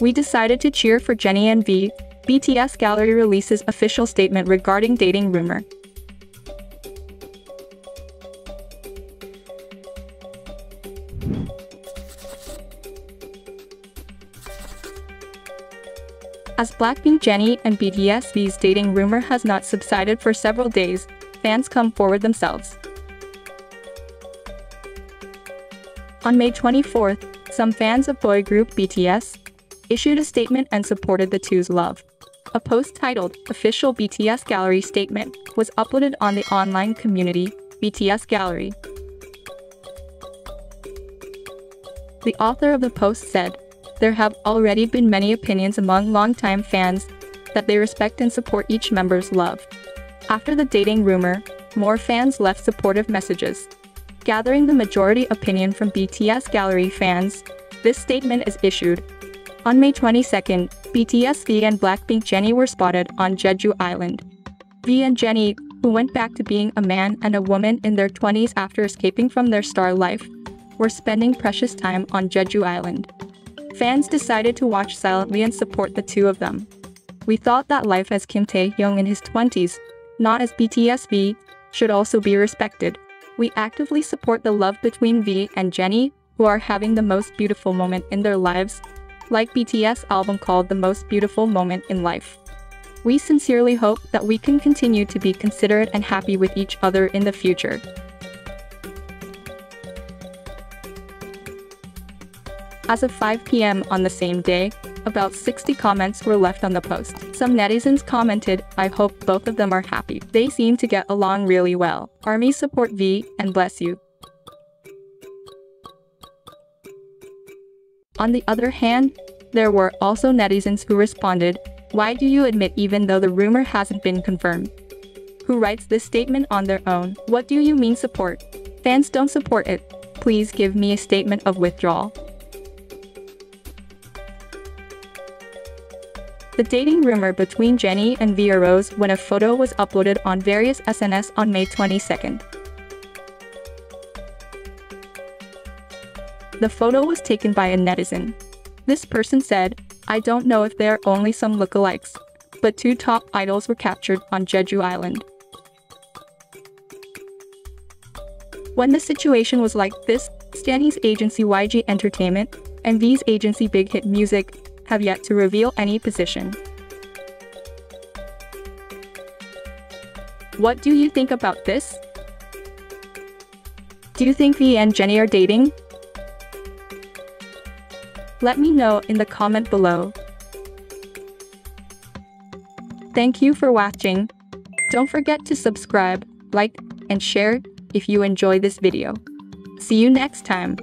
We decided to cheer for Jennie and V. BTS Gallery releases official statement regarding dating rumor. As Blackpink Jennie and BTS V's dating rumor has not subsided for several days, fans come forward themselves. On May 24th, some fans of boy group BTS issued a statement and supported the two's love. A post titled Official BTS Gallery Statement was uploaded on the online community BTS Gallery. The author of the post said, There have already been many opinions among longtime fans that they respect and support each member's love. After the dating rumor, more fans left supportive messages. Gathering the majority opinion from BTS Gallery fans, this statement is issued. On May 22nd, BTS V and Blackpink Jennie were spotted on Jeju Island. V and Jennie, who went back to being a man and a woman in their 20s after escaping from their star life, were spending precious time on Jeju Island. Fans decided to watch silently and support the two of them. We thought that life as Kim Tae-hyung in his 20s, not as BTS V, should also be respected. We actively support the love between V and Jennie, who are having the most beautiful moment in their lives, like BTS album called The Most Beautiful Moment in Life. We sincerely hope that we can continue to be considerate and happy with each other in the future. As of 5 p.m. on the same day, about 60 comments were left on the post. Some netizens commented, I hope both of them are happy. They seem to get along really well. Army support V and bless you. On the other hand, there were also netizens who responded, Why do you admit even though the rumor hasn't been confirmed? Who writes this statement on their own? What do you mean support? Fans don't support it. Please give me a statement of withdrawal. The dating rumor between Jennie and V arose when a photo was uploaded on various SNS on May 22nd. The photo was taken by a netizen. This person said, I don't know if they're only some lookalikes, but two top idols were captured on Jeju Island. When the situation was like this, Jennie's agency YG Entertainment and V's agency Big Hit Music have yet to reveal any position. What do you think about this? Do you think V and Jennie are dating? Let me know in the comment below. Thank you for watching. Don't forget to subscribe, like, and share if you enjoy this video. See you next time.